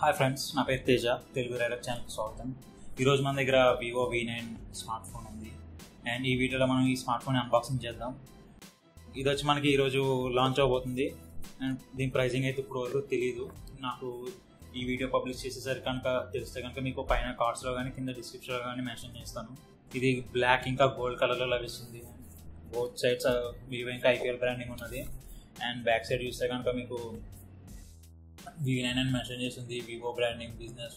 Hi friends నా పేరు Teja. Telugu rider ఛానల్కి స్వాగతం. ఈరోజు మన దగ్గర Vivo V nine smart phone ఉంది. అండ్ ఈ వీడియోలో మనం ఈ స్మార్ట్ ఫోన్ అన్బాక్సింగ్ చేద్దాం. ఇది వచ్చి మనకి ఈరోజు లాంచ్ అవబోతుంది. అండ్ దీని ప్రైజింగ్ అయితే ఇప్పుడు వరకు తెలియదు నాకు ఈ వీడియో పబ్లిష్ చేసేసరికి కనుక తెలిస్తే కనుక మీకు పైన కార్డ్స్లో కానీ కింద డిస్క్రిప్షన్లో కానీ మెన్షన్ చేస్తాను. ఇది బ్లాక్ ఇంకా గోల్డ్ కలర్లో లభిస్తుంది. బోత్ సైడ్స్ వివో ఇంకా ఐపీఎల్ బ్రాండింగ్ ఉన్నది. అండ్ బ్యాక్ సైడ్ చూస్తే కనుక మీకు వి నైన్ అని మెన్షన్ చేసింది వివో బ్రాండింగ్ బిజినెస్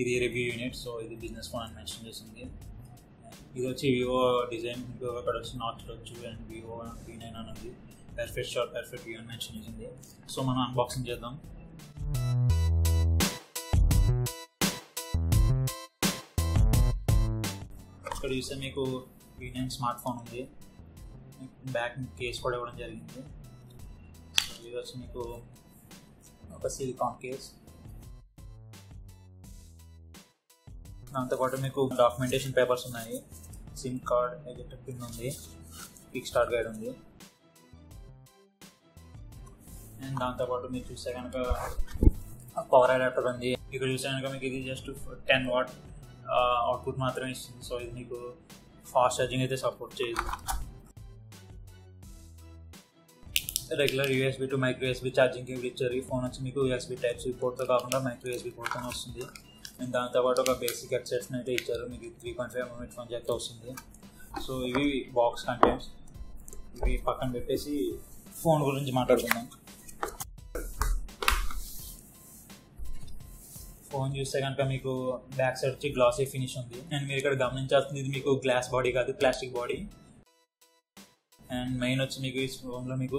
ఇది రివ్యూ యూనిట్ సో ఇది బిజినెస్ ఫోన్ అని మెన్షన్ చేసింది ఇది వచ్చి వివో డిజైన్ వివో అక్కడ వచ్చి నాట్ వచ్చు అండ్ వివో వీ నైన్ అనేది పర్ఫెక్ట్ షార్ట్ పర్ఫెక్ట్ వ్యూ అని మెన్షన్ చేసింది సో మనం అన్బాక్సింగ్ చేద్దాం. ఇక్కడ చూస్తే మీకు వి నైన్ స్మార్ట్ ఫోన్ ఉంది. బ్యాక్ కేస్ కూడా ఇవ్వడం జరిగింది. ఇది వచ్చి మీకు ఒక సిలికాన్ కేస్ దాంతోపాటు మీకు డాక్యుమెంటేషన్ పేపర్స్ ఉన్నాయి. సిమ్ కార్డ్ ఎలక్ట్రిక్ పిన్ ఉంది. కిక్ స్టార్ట్ గైడ్ ఉంది. అండ్ దాంతోపాటు మీరు చూస్తే కనుక పవర్ అడాప్టర్ ఉంది. ఇక్కడ చూస్తే కనుక మీకు ఇది జస్ట్ టెన్ వాట్ అవుట్పుట్ మాత్రమే ఇస్తుంది. సో ఇది మీకు ఫాస్ట్ ఛార్జింగ్ అయితే సపోర్ట్ చేయదు. Regular USB to micro USB charging cable ఇచ్చారు ఈ ఫోన్ వచ్చి మీకు యూఎస్బీ టైప్ సి పోర్ట్తో కాకుండా మైక్రో యూఎస్బీ పోర్ట్తో వస్తుంది. అండ్ దాంతోపాటు ఒక బేసిక్ హెడ్సెట్స్ని అయితే ఇచ్చారు. మీకు three point five mm phone చేస్తే వస్తుంది. సో ఇవి బాక్స్ కంటెంట్స్ ఇవి పక్కన పెట్టేసి ఫోన్ గురించి మాట్లాడుకుందాం. ఫోన్ చూస్తే కనుక మీకు బ్యాక్ సైడ్ వచ్చి గ్లాసీ ఫినిష్ ఉంది. అండ్ మీరు ఇక్కడ గమనించాల్సింది ఇది మీకు గ్లాస్ బాడీ కాదు ప్లాస్టిక్ బాడీ అండ్ మెయిన్ వచ్చి మీకు ఈ ఫోన్లో మీకు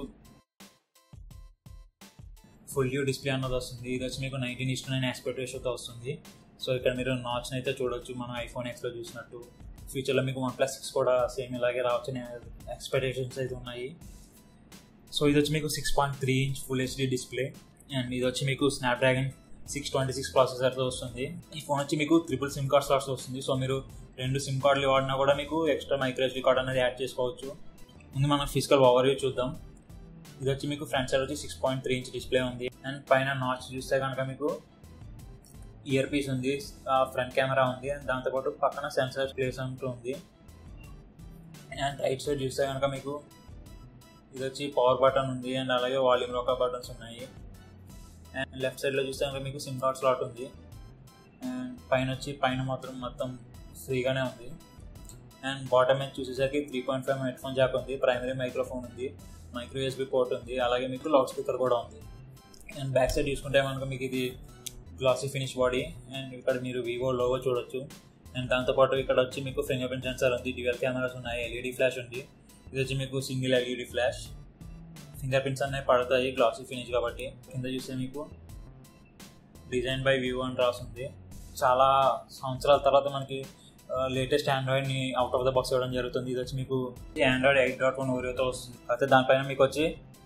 ఫుల్ వ్యూ డిస్ప్లే అన్నది వస్తుంది. ఇది వచ్చి మీకు nineteen is to nine aspect రేషోతో వస్తుంది. సో ఇక్కడ మీరు నాచ్ అయితే చూడొచ్చు. మన ఐఫోన్ ఎక్స్లో చూసినట్టు. ఫ్యూచర్లో మీకు వన్ ప్లస్ సిక్స్ కూడా సేమ్ ఇలాగే రావచ్చని ఎక్స్పెక్టేషన్స్ అయితే ఉన్నాయి. సో ఇది వచ్చి మీకు six point three inch full HD display and ఇది వచ్చి మీకు స్నాప్డ్రాగన్ సిక్స్ ట్వంటీ సిక్స్ ప్రాసెసర్తో వస్తుంది. ఈ ఫోన్ వచ్చి మీకు ట్రిపుల్ సిమ్ కార్డ్ స్లాట్స్ వస్తుంది. సో మీరు రెండు సిమ్ కార్డులు వాడినా కూడా మీకు ఎక్స్ట్రా మైక్రోఎస్డి కార్డ్ అనేది యాడ్ చేసుకోవచ్చు. ముందు మనం ఫిజికల్ ఓవర్ వ్యూ చూద్దాం. ఇది వచ్చి మీకు ఫ్రంట్ సైడ్ వచ్చి six point three inch display ఉంది. అండ్ పైన నాచ్ చూస్తే కనుక మీకు ఇయర్ పీస్ ఉంది ఫ్రంట్ కెమెరా ఉంది అండ్ దాంతోపాటు పక్కన సెన్సార్ ప్లేస్ అంటూ ఉంది. అండ్ రైట్ సైడ్ చూస్తే కనుక మీకు ఇది వచ్చి పవర్ బటన్ ఉంది అండ్ అలాగే వాల్యూమ్ లోక బటన్స్ ఉన్నాయి. అండ్ లెఫ్ట్ సైడ్లో చూస్తే కనుక మీకు సిమ్ కార్డ్ స్లాట్ ఉంది. అండ్ పైన వచ్చి పైన మాత్రం మొత్తం ఫ్రీగానే ఉంది. అండ్ బాటమ్ మీద చూసేసరికి three point five head phone jack ఉంది ప్రైమరీ మైక్రోఫోన్ ఉంది మైక్రో యూఎస్బీ పోర్ట్ ఉంది అలాగే మీకు లౌడ్ స్పీకర్ కూడా ఉంది. అండ్ బ్యాక్ సైడ్ చూసుకుంటే మనకు మీకు ఇది గ్లాసీ ఫినిష్ బాడీ అండ్ ఇక్కడ మీరు వివో లోగో చూడొచ్చు. అండ్ దాంతోపాటు ఇక్కడ వచ్చి మీకు ఫింగర్ ప్రింట్ సెన్సార్ ఉంది డ్యూయల్ కెమెరాస్ ఉన్నాయి ఎల్ఈడి ఫ్లాష్ ఉంది. ఇది వచ్చి మీకు single LED flash finger prints అనేవి పడతాయి గ్లాసీ ఫినిష్ కాబట్టి. కింద చూస్తే మీకు డిజైన్ బై వివో అని రాస్తుంది చాలా సంవత్సరాల తర్వాత మనకి లేటెస్ట్ ఆండ్రాయిడ్ని అవుట్ ఆఫ్ ద బాక్స్ ఇవ్వడం జరుగుతుంది. ఇది వచ్చి మీకు ఆండ్రాయిడ్ ఎయిట్ డాట్ వన్ ఓరియోతో వస్తుంది. అయితే దానిపైన మీకు వచ్చి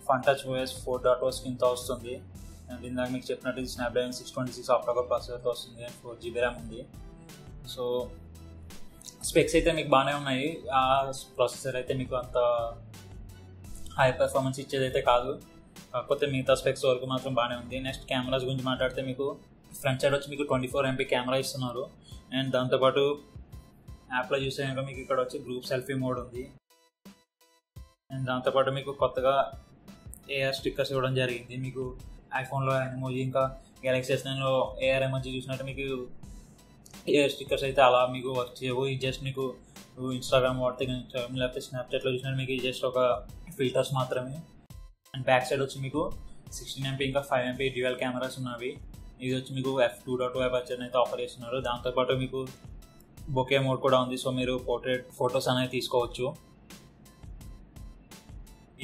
fun touch OS four dot O స్క్రీన్తో వస్తుంది. అండ్ ఇందాక మీకు చెప్పినట్టు ఇది Snapdragon six twenty six octacore ప్రాసెసర్తో వస్తుంది. అండ్ ఫోర్ జీబీ ర్యామ్ ఉంది. సో స్పెక్స్ అయితే మీకు బాగానే ఉన్నాయి. ఆ ప్రాసెసర్ అయితే మీకు అంత హై పర్ఫార్మెన్స్ ఇచ్చేది అయితే కాదు. కాకపోతే మిగతా స్పెక్స్ వరకు మాత్రం బాగానే ఉంది. నెక్స్ట్ కెమెరాస్ గురించి మాట్లాడితే మీకు ఫ్రంట్ సైడ్ వచ్చి మీకు ట్వంటీ ఫోర్ ఎంపీ కెమెరా ఇస్తున్నారు. అండ్ దాంతోపాటు యాప్లో చూసే మీకు ఇక్కడ వచ్చి గ్రూప్ సెల్ఫీ మోడ్ ఉంది. అండ్ దాంతోపాటు మీకు కొత్తగా ఏఆర్ స్టిక్కర్స్ ఇవ్వడం జరిగింది. మీకు ఐఫోన్లో ఎమోజీ ఇంకా గెలాక్సీ ఎస్ నైన్లో ఏఆర్ ఎమోజీ చూసినట్టు మీకు ఏఆర్ స్టిక్కర్స్ అయితే అలా మీకు వర్క్ చేయవు. ఇది జస్ట్ మీకు ఇన్స్టాగ్రామ్ వాడితే ఇన్స్టాగ్రామ్ లేకపోతే స్నాప్చాట్లో చూసినట్టు మీకు జస్ట్ ఒక ఫిల్టర్స్ మాత్రమే. అండ్ బ్యాక్ సైడ్ వచ్చి మీకు సిక్స్టీన్ ఎంపీ ఇంకా ఫైవ్ ఎంపీ డ్యూయల్ కెమెరాస్ ఉన్నవి. ఇది వచ్చి మీకు F two dot two aperture అయితే ఆఫర్ చేస్తున్నారు. దాంతోపాటు మీకు బొకే మోడ్ కూడా ఉంది. సో మీరు పోర్ట్రేట్ ఫొటోస్ అనేది తీసుకోవచ్చు.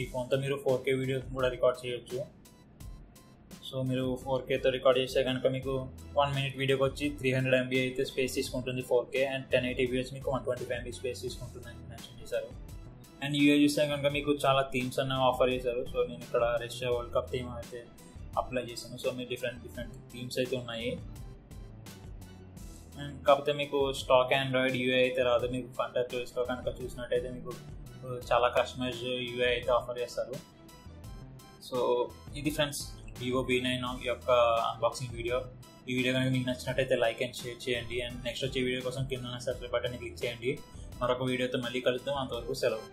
ఈ ఫోన్తో మీరు ఫోర్ కే వీడియోస్ కూడా రికార్డ్ చేయొచ్చు. సో మీరు ఫోర్ కేతో రికార్డ్ చేస్తే కనుక మీకు వన్ మినిట్ వీడియోకి వచ్చి త్రీ హండ్రెడ్ ఎంబీ అయితే స్పేస్ తీసుకుంటుంది four K and ten eighty videos మీకు one twenty five MB space తీసుకుంటుంది అని మెన్షన్ చేశారు. అండ్ యూఏ చూస్తే కనుక మీకు చాలా థీమ్స్ అన్న ఆఫర్ చేశారు. సో నేను ఇక్కడ రష్యా వరల్డ్ కప్ థీమ్ అయితే అప్లై చేశాను. సో మీరు డిఫరెంట్ డిఫరెంట్ థీమ్స్ అయితే ఉన్నాయి. అండ్ కాకపోతే మీకు స్టాక్ ఆండ్రాయిడ్ యూఏ అయితే రాదు. మీకు ఫంటర్ చూస్తా కనుక చూసినట్టయితే మీకు చాలా కస్టమైజ్ యూఏ అయితే ఆఫర్ చేస్తారు. సో ఇది ఫ్రెండ్స్ వివో బీ నైన్ యొక్క అన్బాక్సింగ్ వీడియో ఈ వీడియో కనుక మీకు నచ్చినట్టయితే లైక్ అండ్ షేర్ చేయండి. అండ్ నెక్స్ట్ వచ్చే వీడియో కోసం కింద సబ్స్క్రైబ్ బటన్ క్లిక్ చేయండి. మరొక వీడియోతో మళ్ళీ కలుద్దాం. అంతవరకు సెలవు.